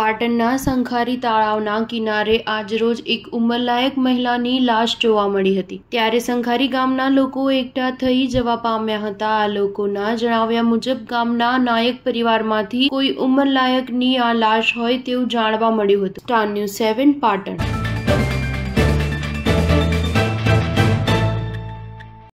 પાટણના સંખારી તળાવના કિનારે આજરોજ એક ઉંમરલાયક મહિલાની લાશ જોવા મળી હતી. ત્યારે સંખારી ગામના લોકો એકઠા થઈ જવા પામ્યા હતા. આ લોકોના જણાવ્યા મુજબ, ગામના નાયક પરિવારમાંથી કોઈ ઉંમરલાયકની આ લાશ હોય તેવું જાણવા મળ્યું હતું. Star News seven, Patan.